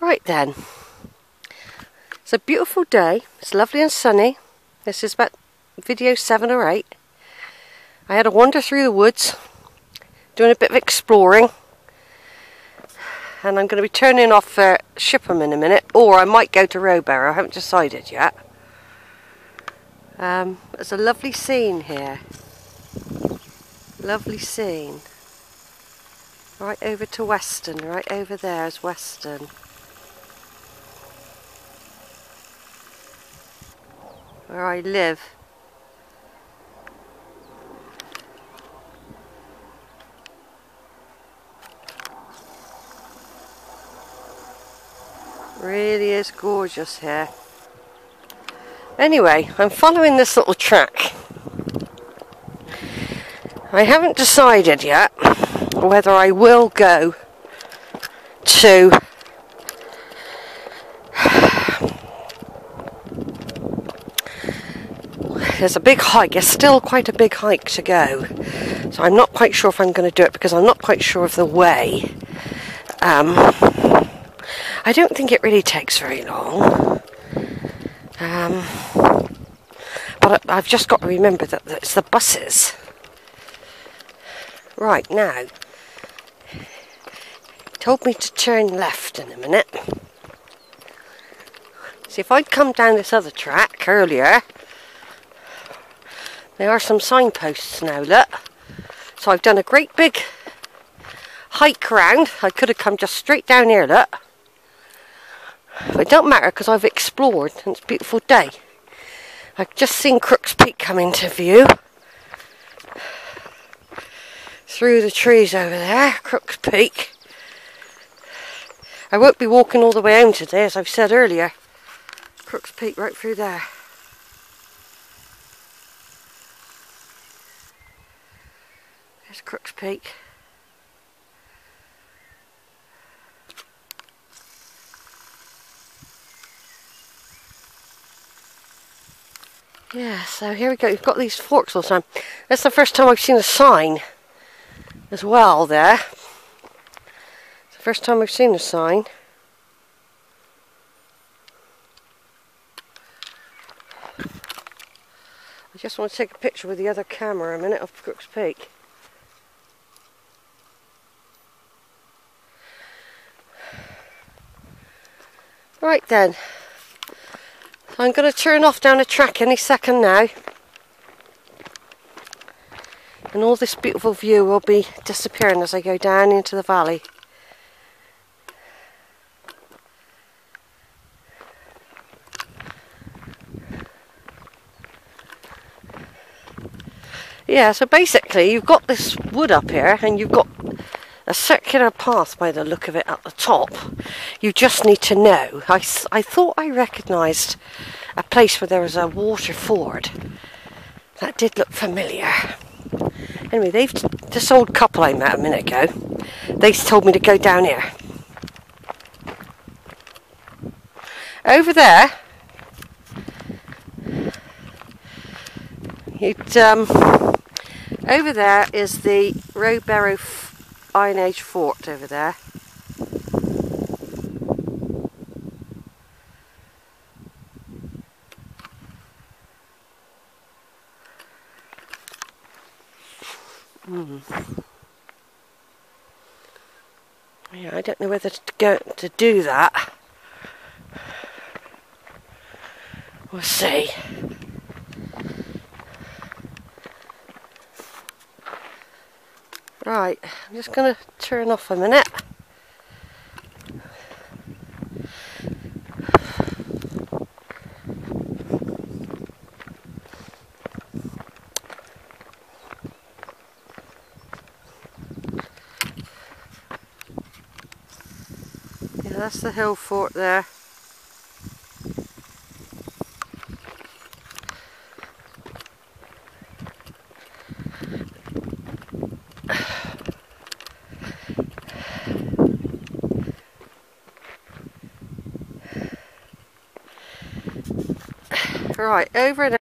Right then. It's a beautiful day. It's lovely and sunny. This is about video 7 or 8. I had a wander through the woods, doing a bit of exploring. And I'm going to be turning off uh, Shipham in a minute, or I might go to Rowberrow. I haven't decided yet. Um, there's a lovely scene here. Lovely scene. Right over to Weston, right over there is Weston. Where I live. Really is gorgeous here. Anyway, I'm following this little track. I haven't decided yet whether I will go to there's a big hike, it's still quite a big hike to go. So I'm not quite sure if I'm going to do it because I'm not quite sure of the way. Um, I don't think it really takes very long. Um, but I've just got to remember that it's the buses. Right, now, told me to turn left in a minute. See, if I'd come down this other track earlier, there are some signposts now, look. So I've done a great big hike round. I could have come just straight down here, look. But it don't matter because I've explored and it's a beautiful day. I've just seen Crooks Peak come into view through the trees over there, Crooks Peak. I won't be walking all the way home today, as I've said earlier. Crooks Peak right through there. There's Crooks Peak. Yeah, so here we go. You've got these forks all the time. That's the first time I've seen a sign as well there. It's the first time I've seen a sign. I just want to take a picture with the other camera a minute of Crooks Peak. Right then, I'm going to turn off down a track any second now and all this beautiful view will be disappearing as I go down into the valley. Yeah, so basically you've got this wood up here and you've got a circular path by the look of it at the top. You just need to know. I, I thought I recognised a place where there was a water ford. That did look familiar. Anyway, they've this old couple I met a minute ago. They told me to go down here. Over there, you'd um, over there is the Rowberrow Iron Age fort over there. Hmm. Yeah, I don't know whether to go to do that. We'll see. Right, I'm just going to turn off a minute. Yeah, that's the hill fort there. Right, over and